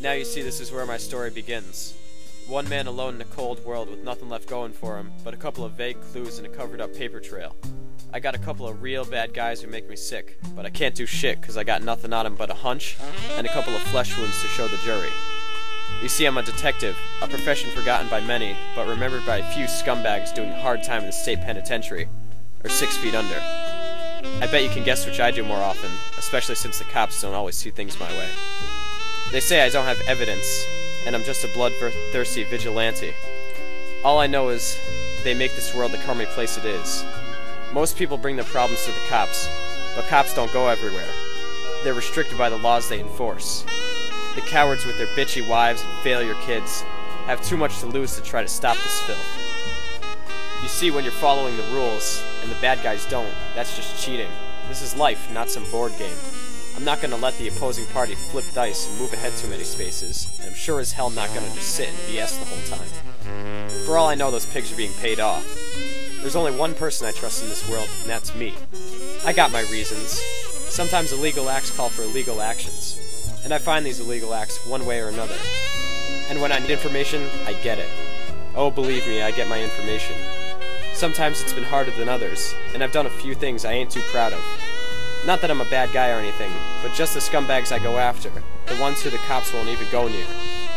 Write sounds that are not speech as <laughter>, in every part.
Now you see this is where my story begins. One man alone in a cold world with nothing left going for him, but a couple of vague clues and a covered up paper trail. I got a couple of real bad guys who make me sick, but I can't do shit because I got nothing on but a hunch and a couple of flesh wounds to show the jury. You see, I'm a detective, a profession forgotten by many, but remembered by a few scumbags doing hard time in the state penitentiary, or six feet under. I bet you can guess which I do more often, especially since the cops don't always see things my way. They say I don't have evidence, and I'm just a bloodthirsty vigilante. All I know is they make this world the crummy place it is. Most people bring their problems to the cops, but cops don't go everywhere. They're restricted by the laws they enforce. The cowards with their bitchy wives and failure kids have too much to lose to try to stop this filth. You see, when you're following the rules, and the bad guys don't, that's just cheating. This is life, not some board game. I'm not gonna let the opposing party flip dice and move ahead too many spaces, and I'm sure as hell not gonna just sit and BS the whole time. For all I know, those pigs are being paid off. There's only one person I trust in this world, and that's me. I got my reasons. Sometimes illegal acts call for illegal actions and I find these illegal acts one way or another. And when I need information, I get it. Oh, believe me, I get my information. Sometimes it's been harder than others, and I've done a few things I ain't too proud of. Not that I'm a bad guy or anything, but just the scumbags I go after, the ones who the cops won't even go near.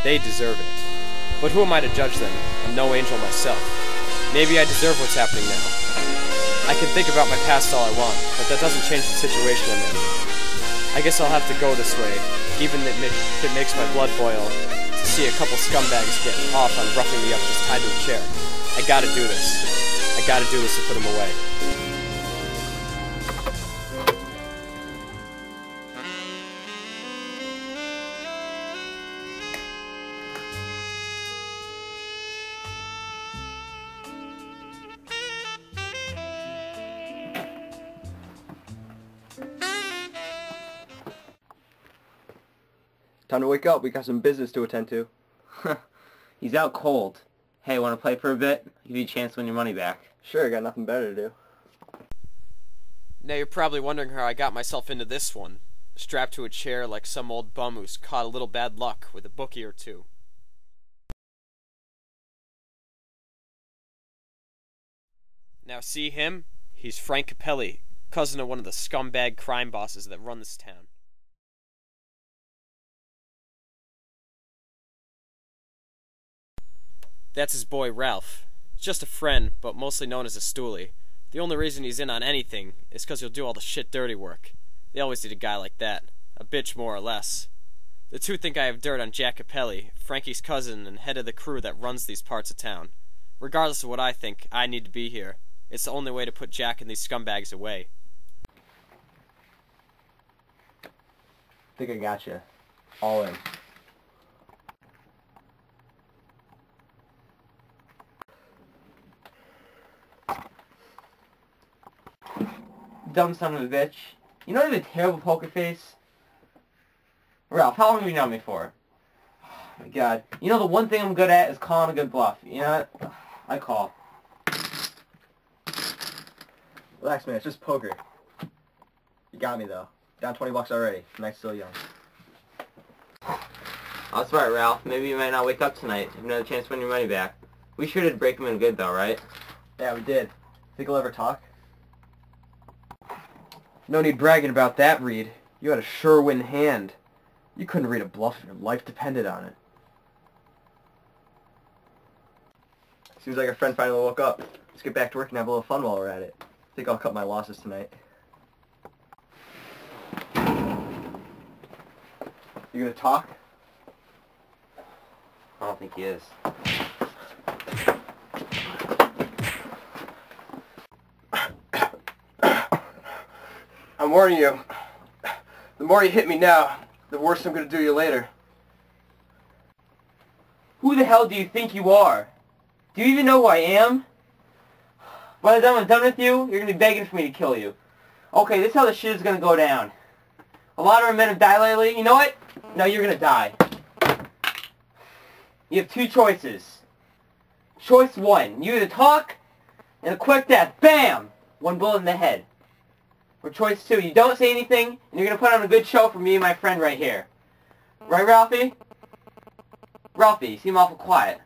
They deserve it. But who am I to judge them? I'm no angel myself. Maybe I deserve what's happening now. I can think about my past all I want, but that doesn't change the situation I'm in. I guess I'll have to go this way, even if it makes my blood boil to see a couple scumbags get off on roughing me up just tied to a chair. I gotta do this. I gotta do this to put him away. Time to wake up. We got some business to attend to. <laughs> He's out cold. Hey, want to play for a bit? Give you a chance to win your money back. Sure, got nothing better to do. Now you're probably wondering how I got myself into this one. Strapped to a chair like some old bum who's caught a little bad luck with a bookie or two. Now see him? He's Frank Capelli, cousin of one of the scumbag crime bosses that run this town. That's his boy Ralph. Just a friend, but mostly known as a stoolie. The only reason he's in on anything is because he'll do all the shit dirty work. They always need a guy like that. A bitch, more or less. The two think I have dirt on Jack Capelli, Frankie's cousin and head of the crew that runs these parts of town. Regardless of what I think, I need to be here. It's the only way to put Jack and these scumbags away. think I got you. All in. Dumb son of a bitch. You know you have a terrible poker face? Ralph, how long have you known me for? Oh my god. You know the one thing I'm good at is calling a good bluff. You know what? I call. Relax, man. It's just poker. You got me, though. Down 20 bucks already. Night's still young. That's right, Ralph. Maybe you might not wake up tonight. You have another chance to win your money back. We sure did break him in good, though, right? Yeah, we did. Think we'll ever talk? No need bragging about that, Reed. You had a sure win hand. You couldn't read a bluff if your life depended on it. Seems like our friend finally woke up. Let's get back to work and have a little fun while we're at it. I think I'll cut my losses tonight. You gonna talk? I don't think he is. I'm warning you. The more you hit me now, the worse I'm gonna do you later. Who the hell do you think you are? Do you even know who I am? By the time I'm done with you, you're gonna be begging for me to kill you. Okay, this is how the shit is gonna go down. A lot of our men have died lately. You know what? No, you're gonna die. You have two choices. Choice one, you either talk and a quick death. Bam! One bullet in the head. For choice two, you don't say anything, and you're going to put on a good show for me and my friend right here. Right, Ralphie? Ralphie, you seem awful quiet.